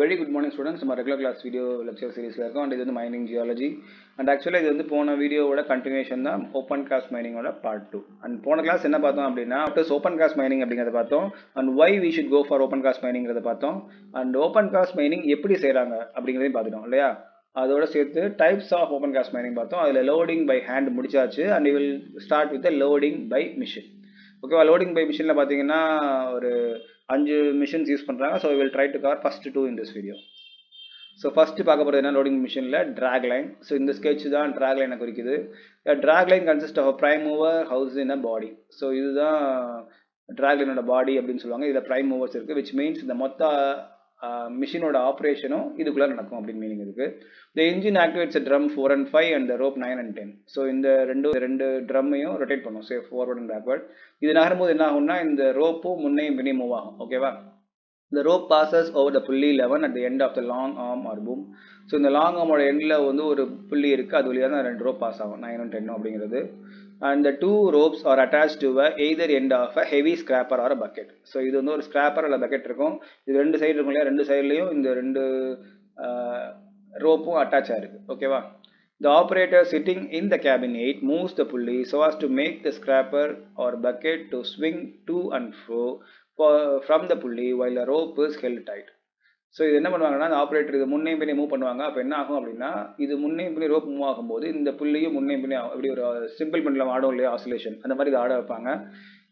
Very good morning students நம்ம regular class video lecture சீரிஸில் இருக்கோம். அண்ட் இது வந்து மைனிங் ஜியாலஜி அண்ட் ஆக்சுவலாக இது வந்து போன வீடியோவோட கண்டினியூஷன் தான் ஓப்பன் காஸ்ட் மைனிங்கோட பார்ட் டூ அண்ட் போன கிளாஸ் என்ன பார்த்தோம் அப்படின்னா ஆஃப்டர்ஸ் ஓப்பன் காஸ்ட் மைனிங் அப்படிங்கிறத பார்த்தோம். And why we should go for open cast மைனிங்கிறத பார்த்தோம். அண்ட் ஓப்பன் காஸ்ட் மைனிங் எப்படி செய்கிறாங்க அப்படிங்கிறதையும் பார்த்துட்டோம் இல்லையா? அதோட சேர்த்து types of open cast mining பார்த்தோம். அதில் லோடிங் பை ஹேண்ட் முடிச்சாச்சு. And will start with loading by machine ஓகேவா லோடிங் பை மிஷினில் பார்த்தீங்கன்னா ஒரு அஞ்சு மிஷின்ஸ் யூஸ் பண்ணுறாங்க so will try to cover first two in this video so first பார்க்க போகிறது என்ன? லோடிங் மிஷினில் ட்ராக் லைன் ஸோ இந்த ஸ்கெட்ச் தான் ட்ராக் லைனை குறிக்குது. Track line consist of prime mover house in a body so இதுதான் ட்ராக் லைனோட பாடி அப்படின்னு சொல்லுவாங்க. இதில் ப்ரைம் மூவர்ஸ் இருக்குது விச் மீன்ஸ் இந்த மொத்த மிஷினோட ஆப்ரேஷனும் இதுக்குள்ளே நடக்கும் அப்படின்னு மீனிங் இருக்குது the engine activates drum four and five and rope nine and ten so இந்த ரெண்டு ரெண்டு ட்ரம்மையும் ரொட்டேட் பண்ணும். சே ஃபார்வர்ட் அண்ட் பேக்வர்ட் இது நகரும்போது என்ன ஆகும்னா இந்த ரோப்பும் முன்னையும் பின்னே மூவ் ஆகும். ஓகேவா இந்த rope passes over the pulley eleven at the end of the long arm or boom so இந்த லாங் ஆர்மோட எண்டில் வந்து ஒரு புள்ளி இருக்குது அது வழியாக தான் ரெண்டு ரோப் பாஸ் ஆகும். நைனும் டென்னும் அப்படிங்கிறது. And the ropes are attach attached to a either end of a heavy scraper or a so இது வந்து ஒரு ஸ்க்ராப்பர் அல்ல பக்கெட் இருக்கும் இது ரெண்டு சைடு இருக்கும் இல்லையா ரெண்டு சைட்லேயும் இந்த ரெண்டு ரோப்பும் அட்டாச் ஆயிருக்கு ஓகேவா the operator sitting in the cabin eight moves the pulley so has to make the scraper or bucket to swing to and fro from the pulley while rope is held tight so இது என்ன பண்ணுவாங்கன்னா அந்த operator இது முன்னே பின்னே move பண்ணுவாங்க. அப்போ என்ன ஆகும் அப்படின்னா இது முன்னே பின்னே ரோப் மூவ் ஆகும்போது இந்த புள்ளியும் முன்னே பின்னே அப்படி ஒரு uh, சிம்பிள் பண்ணலாம் ஆடும் இல்லையா ஆசிலேஷன் அந்த மாதிரி இது ஆட வைப்பாங்க.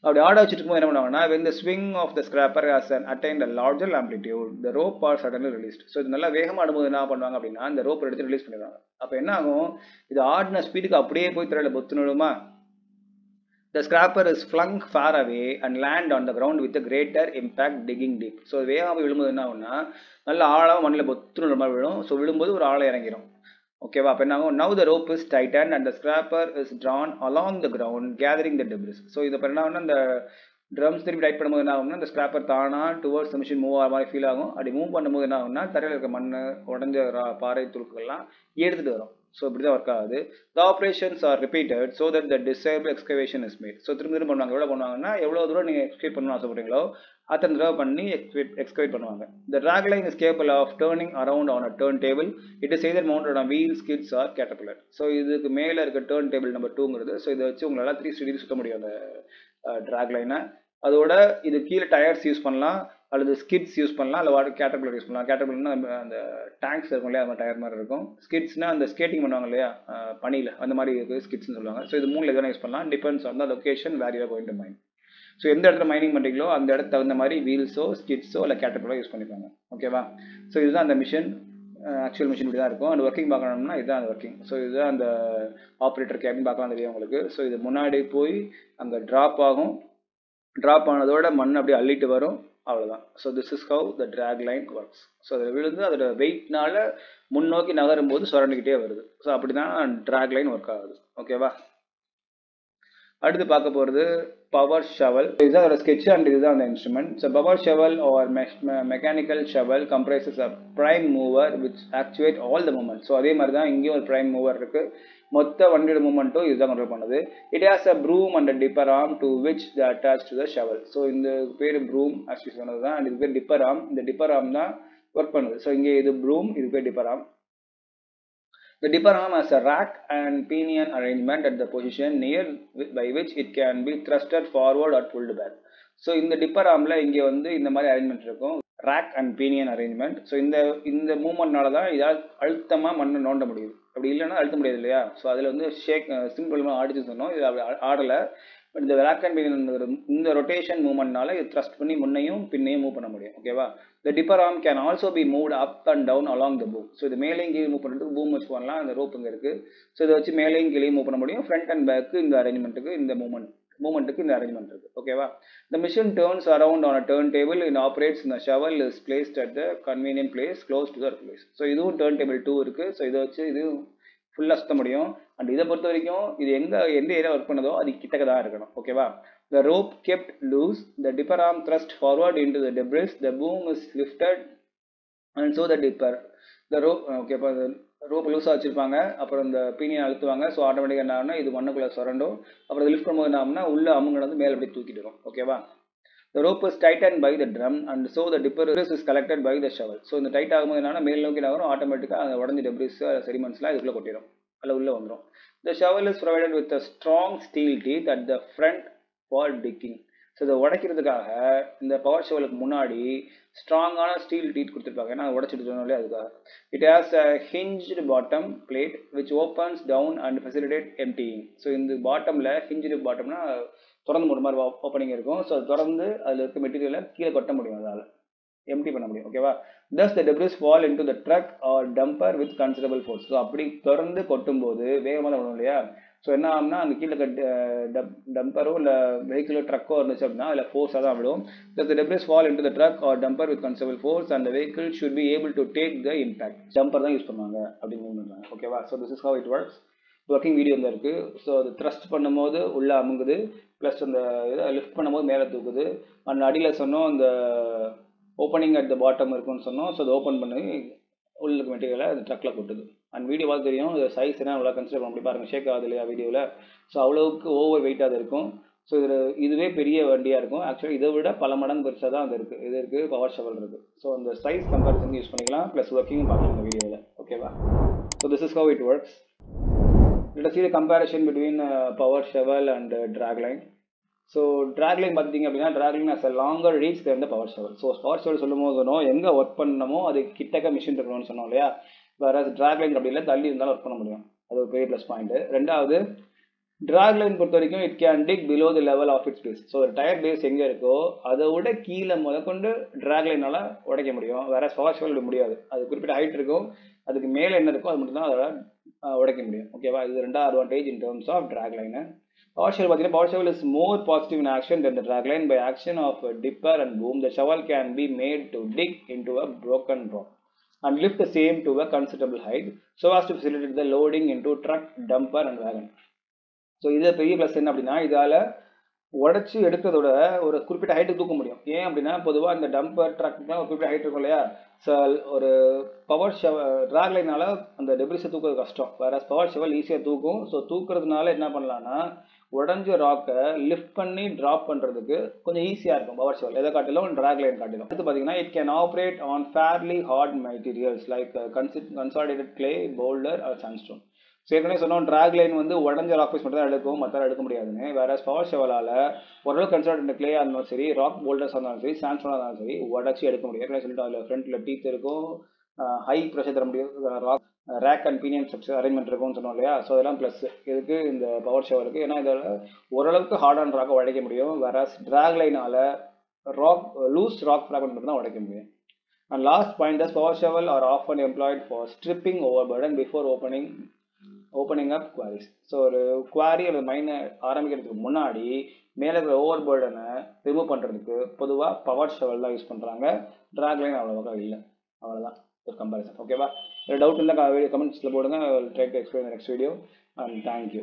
அப்படி ஆட வச்சுட்டு என்ன பண்ணுவாங்கன்னா இந்த swing of the scraper has an attain the larger larger amplitude rope are suddenly released so இது நல்லா வேகமாக ஆடும்போது என்ன பண்ணுவாங்க அப்படின்னா இந்த ரோப் எடுத்து ரிலீஸ் பண்ணிடுவாங்க. அப்போ என்ன ஆகும்? இது ஆடின ஸ்பீடுக்கு அப்படியே போய் திரையில பொத்துணுமா The scraper is flung far away and land on the ground with a greater impact digging deep. So வேகமாக விழும்போது என்ன ஆகும்னா நல்ல ஆழம் மண்ணில் பொத்துணுற மாதிரி விழும். ஸோ விழும்போது ஒரு ஆழம் இறங்கிடும் ஓகேவா அப்போ என்ன ஆகும்? Now the rope is tighten and the scraper is drawn along the ground gathering the debris so இது என்ன ஆகும்னா இந்த ட்ரம்ஸ் திருப்பி டைட் பண்ணும்போது என்ன ஆகும்னா இந்த ஸ்கிராப்பர் தானா டுவர்ட்ஸ் மிஷின் மூவ் ஆகிற மாதிரி ஃபீல் ஆகும். அப்படி மூவ் பண்ணும்போது என்ன ஆகும்னா தரையில் இருக்க மண் உடஞ்ச பாறை துருக்கள்லாம் எடுத்துகிட்டு வரும். ஸோ இப்படி தான் ஒர்க் ஆகுது. The operations are repeated so that the desirable excavation is made so திரும்ப திரும்ப பண்ணுவாங்க. எவ்வளோ பண்ணுவாங்கன்னா எவ்வளோ தூரம் நீங்கள் எக்ஸ்கேட் பண்ணணும் ஆசைப்படுறீங்களோ அத்தனை தடவை பண்ணி எக்ஸ்கேட் எக்ஸ்கவேட் பண்ணுவாங்க. The drag line is capable of turning around on a turn table it is either mounted on wheel skids or caterpillar so இதுக்கு மேலே இருக்க டேர்ன் டேபிள் நம்பர் டூங்கிறது ஸோ இதை வச்சு உங்களால் த்ரீ ஸ்டீல் சுற்ற முடியும் அந்த ட்ராக் லைனை அதோட இது கீழே டயர்ஸ் யூஸ் பண்ணலாம் அல்லது ஸ்கிட்ஸ் யூஸ் பண்ணலாம் இல்லை வாட்டர் கேட்டபிளர் யூஸ் பண்ணலாம். கேட்டபிளர்னா அந்த டேங்க்ஸ் இருக்கும் இல்லையா? அந்த டயர் மாதிரி இருக்கும். ஸ்கிட்ஸ்னா அந்த ஸ்கேட்டிங் பண்ணுவாங்க இல்லையா? பனியில். அந்த மாதிரி இருக்குது ஸ்கிட்ஸ்னு சொல்லுவாங்க. ஸோ இது மூணு எதனா யூஸ் பண்ணலாம். Depends on the location where you going to mine so எந்த இடத்துல மைனிங் பண்ணுறீங்களோ அந்த இடத்துக்கு தகுந்த மாதிரி வீல்ஸோ ஸ்கிட்ஸோ இல்லை கேட்டபிளோ யூஸ் பண்ணிப்பாங்க ஓகேவா ஸோ இதுதான் அந்த மிஷின் ஆக்சுவல் மிஷின் இப்படி தான் இருக்கும். அந்த ஒர்க்கிங் பார்க்கணும்னா இதுதான் அந்த ஒர்க்கிங் ஸோ இதுதான் அந்த ஆப்ரேட்டர் கேபின் பார்க்கலாம் தெரியும் உங்களுக்கு. ஸோ இது முன்னாடி போய் அங்கே ட்ராப் ஆகும். ட்ராப் ஆனதோட மண் அப்படியே அள்ளிட்டு வரும். அவ்வளோதான் so this is how the drag line works so அதில் விழுந்து அதோட வெயிட்னால முன்னோக்கி நகரும் போது சுரண்டுக்கிட்டே வருது. ஸோ அப்படி தான் ட்ராக் லைன் ஒர்க் ஆகுது ஓகேவா அடுத்து பார்க்க போகிறது பவர் ஷவல் இதுதான் அதோட ஸ்கெட்ச் அண்ட் இதுதான் அந்த instrument so power shovel or mechanical shovel comprises a prime mover which actuate all the movement so அதே மாதிரி தான் இங்கேயும் ஒரு ப்ரைம் மூவர் இருக்குது மொத்த வண்டியோட மூமெண்ட்டும் இதுதான் கண்ட்ரோல் பண்ணுது. It has a boom and dipper arm to which the attach to the shovel so இந்த பேர் ப்ரூம் ஆக்சுவலி சொன்னது தான் அண்ட் இது பேர் டிப்பர் ஆம் இந்த டிப்பர் ஆம் தான் ஒர்க் பண்ணுது. ஸோ இங்கே இது ப்ரூம் இது பேர் டிப்பர் ஆம் The dipper arm has a rack and pinion arrangement at the position near by which it can be thrusted forward or pulled back. So இந்த டிப்பர் ஆர்மில் இங்கே வந்து இந்த மாதிரி அரேஞ்ச்மெண்ட் இருக்கும். Rack and pinion arrangement so இந்த இந்த மூமெண்ட்னால தான் இதால் அழுத்தமாக மண்ணை நோண்ட முடியுது அப்படி இல்லைன்னா அழுத்த முடியாது இல்லையா? ஸோ அதில் வந்து ஷேக் சிம்பிள் ஆடிச்சு சொன்னோம். இது அப்படி ஆடலை. பட் இந்த ரேக் அண்ட் இந்த ரொட்டேஷன் மூவ்மெண்ட்னால இது த்ரஸ்ட் பண்ணி முன்னையும் பின்னையும் மூவ் பண்ண முடியும். ஓகேவா the dipper arm can also be move up and down along the boom so இது மேலேயும் கீழே மூவ் பண்ணுறதுக்கு பூம் வச்சு பண்ணலாம். அந்த ரோப் இங்கே இருக்குது ஸோ இதை வச்சு மேலேயும் கீழே மூவ் பண்ண முடியும். ஃப்ரண்ட் அண்ட் பேக்கு இந்த அரேஞ்ச்மெண்ட்டுக்கு இந்த மூமெண்ட் மூமெண்ட்டுக்கு இந்த அரேஞ்ச்மெண்ட் இருக்குது ஓகேவா இந்த machine turns around on turn table in operates இந்த shovel is placed at the convenient place close to the place so இதுவும் டேர்ன் டேபிள் டூ இருக்குது ஸோ இதை வச்சு இது ஃபுல்லாக சுத்த முடியும். அண்ட் இதை பொறுத்த வரைக்கும் இது எங்க எந்த ஏரியா ஒர்க் பண்ணதோ அது கிட்டக்க தான் இருக்கணும். ஓகேவா the rope kept loose the dipper arm thrust forward into the debris the boom is lifted and so the dipper the rope okay இப்போ ரோப் லூஸாக வச்சுருப்பாங்க அப்புறம் இந்த பீனியை அழுத்துவாங்க ஸோ ஆட்டோமேட்டிக்காக என்ன ஆகுனா இது மண்ணுக்குள்ளே சுரண்டும். அப்புறம் லிஃப்ட் பண்ணும்போது என்ன ஆகும்னா உள்ளே அவங்க வந்து மேலே அப்படியே தூக்கிட்டு இருக்கும் ஓகேவா the rope is tightened by the drum and so the debris is collected by the shovel so இந்த டைட் ஆகும்போது என்னன்னா மேல் நோக்கி நகரும் ஆட்டோமேட்டிக்காக அந்த உடஞ்சி டெப்ரிஸ் செடிமெண்ட்ஸ்லாம் இதுக்குள்ளே கொட்டிடும். அதில் உள்ளே வந்துடும் the shovel is provided with a strong steel teeth at the front for digging so இதை உடைக்கிறதுக்காக இந்த பவர் ஷவலுக்கு முன்னாடி ஸ்ட்ராங்கான ஸ்டீல் டீட் கொடுத்துருப்பாங்க. ஏன்னா உடச்சிட்டு சொன்னாலே அதுக்காக. It has a hinged bottom plate which opens down and facilitate emptying so இந்த பாட்டமில் ஹிஞ்ச்டு பாட்டம்னா திறந்து மூணு மாதிரி ஓப்பனிங் இருக்கும். ஸோ திறந்து அதில் இருக்க மெட்டீரியலை கீழே கொட்ட முடியும் அதால். எம்டி பண்ண முடியும் ஓகேவா thus the debris fall into the truck or dumper with considerable force so அப்படி திறந்து கொட்டும் போது வேகமாக தான் இல்லையா ஸோ என்ன ஆகும்னா அந்த கீழே டம்பரோ இல்லை வெஹிக்கிளோ ட்ரக்கோ இருந்துச்சு அப்படின்னா அதில் ஃபோர்ஸாக தான் விடும் thus the debris fall into the truck or dumper with considerable force அந்த vehicle should be able to take the impact dumper தான் யூஸ் பண்ணுவாங்க அப்படின்னு பண்ணுறாங்க ஓகேவா so this is how it works working video தான் இருக்குது ஸோ அது thrust பண்ணும்போது உள்ளே அமுங்குது. ப்ளஸ் அந்த இதை லிஃப்ட் பண்ணும்போது மேலே தூக்குது. அந்த அடியில் சொன்னோம் அந்த ஓப்பனிங் அட் த பாட்டம் இருக்குன்னு சொன்னோம். ஸோ அதை ஓப்பன் பண்ணி உள்ள மெட்டீரியலை அது ட்ரக்கில் கொட்டுது. அண்ட் வீடியோ பார்த்து தெரியும். இது சைஸ் என்ன அவ்வளோ கன்சிடர் பண்ண முடியும். பாருங்கள் ஷேக் ஆகுது இல்லையா வீடியோவில் ஸோ அவ்வளோவுக்கு ஓவர் வெயிட்டாக இருக்கும். ஸோ இதில் இதுவே பெரிய வண்டியாக இருக்கும். ஆக்சுவலி இதை விட பல மடங்கு பெருசாக தான் அது இருக்குது இது இருக்குது பவர் ஷவல் இருக்குது ஸோ அந்த சைஸ் கம்பேரிசன் யூஸ் பண்ணிக்கலாம். ப்ளஸ் ஒர்க்கிங்கும் பார்க்கலாம் இந்த வீடியோவில் ஓகேவா so this is how it works let us see the comparison between uh, power shovel and uh, drag line. So drag line அப்படின்னா dragline has a longer reach than the power shovel so power shovel சொல்லும் போது சொன்னோம் எங்கே work பண்ணணுமோ அது கிட்டக்க machine இருக்கணும்னு சொன்னோம் இல்லையா? வேறு ட்ராக்லைன் அப்படி இல்லை தள்ளி இருந்தாலும் ஒர்க் பண்ண முடியும். அது ஒரு பெரிய ப்ளஸ் பாயிண்ட் ரெண்டாவது ட்ராக்லைன் பொறுத்த வரைக்கும் it can dig below the level of its base so ஒரு டயர் பேஸ் எங்கே இருக்கோ அதை விட கீழே முதற்கொண்டு ட்ராக்லைனால் உடைக்க முடியும். வேற பவர் ஷவர் முடியாது. அது குறிப்பிட்ட ஹைட் இருக்கும் அதுக்கு மேலே என்ன இருக்கோ அது மட்டும் தான் அதோட உடைக்க முடியும். ஓகேவா இது ரெண்டாவது advantage in terms of drag line power shovel பார்த்தீங்கன்னா power shovel is more positive in action than the drag line by action of dipper and boom the shovel can be made to dig into a broken rock and lift the same to a considerable height so as to facilitate the loading into truck, dumper and wagon. So இது பெரிய plus என்ன அப்படின்னா இதால் உடச்சி எடுக்கிறதோட ஒரு குறிப்பிட்ட ஹைட்டுக்கு தூக்க முடியும். ஏன் அப்படின்னா பொதுவாக இந்த டம்பர் ட்ரக்லாம் ஒரு குறிப்பிட்ட ஹைட் இருக்கும் இல்லையா? ஸோ ஒரு பவர் ஷவ ட்ராக் லைனால அந்த டெப்ரிஸை தூக்குறது கஷ்டம். வேற பவர் ஷவல் ஈஸியாக தூக்கும். ஸோ தூக்குறதுனால என்ன பண்ணலான்னா உடஞ்ச ராக்கை லிஃப்ட் பண்ணி ட்ராப் பண்ணுறதுக்கு கொஞ்சம் ஈஸியாக இருக்கும் பவர் ஷவல் எதை காட்டிலும்? ட்ராக் லைன் காட்டிலும். அடுத்து பார்த்தீங்கன்னா it can operate on fairly hard materials like கன்சி consolidated clay boulder or sandstone so ஏற்கனவே சொன்னோம் ட்ராக் லைன் வந்து உடஞ்ச ராக் பீஸ் மட்டும் தான் எடுக்கும் மற்ற எடுக்க முடியாதுன்னு வேற பவர் ஷெவலால் ஓரளவு கன்சாலிடேட் கிளே இருந்தாலும் சரி ராக் போல்டர்ஸ் இருந்தாலும் சரி சான்ஸ்டோனாக இருந்தாலும் சரி உடச்சி எடுக்க முடியும். ஏற்கனவே சொல்லிட்டு அதில் ஃப்ரண்ட்டில் டீத் இருக்கும் ஹை ப்ரெஷர் தர முடியும் rock rack and pinion structure arrangement இருக்கும்னு சொன்னோம் இல்லையா? ஸோ இதெல்லாம் ப்ளஸ் இதுக்கு இந்த பவர் ஷவருக்கு ஏன்னா இதில் ஓரளவுக்கு ஹார்டான ராக்கை உடைக்க முடியும். வேற ட்ராக் லைனால் ராக் லூஸ் ராக் ஃப்ராக்மெண்ட் மட்டும் தான் உடைக்க முடியும். And last point power shovel are and employed for stripping overburden before opening opening up quarries so ஒரு குவாரி அல்லது மைனை ஆரம்பிக்கிறதுக்கு முன்னாடி மேலே இருக்கிற ஓவர் பேர்டனை ரிமூவ் பண்ணுறதுக்கு பொதுவாக பவர் ஷவல் தான் யூஸ் பண்ணுறாங்க ட்ராக் லைன் அவ்வளோவா இல்லை. அவ்வளோதான். ஒரு கம்பாரிசன் ஓகேவா டவுட் இருந்தால் கமெண்ட்ஸில் போடுங்க. Try to explain next video and thank you